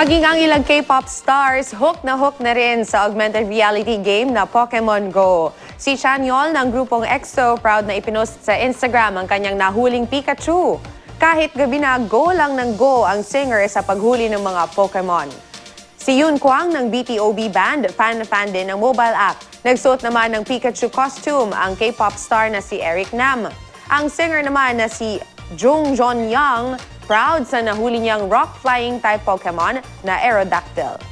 Maging ang ilang K-pop stars, hook na hook na rin sa augmented reality game na Pokemon Go. Si Chanyol ng grupong EXO proud na ipinost sa Instagram ang kanyang nahuling Pikachu. Kahit gabi na, go lang ng go ang singer sa paghuli ng mga Pokemon. Si Yun Kwang ng BTOB Band, fan na fan din ng mobile app. Nagsuot naman ng Pikachu costume ang K-pop star na si Eric Nam. Ang singer naman na si Jung Jon Young, proud sa nahuli niyang rock-flying type Pokemon na Aerodactyl.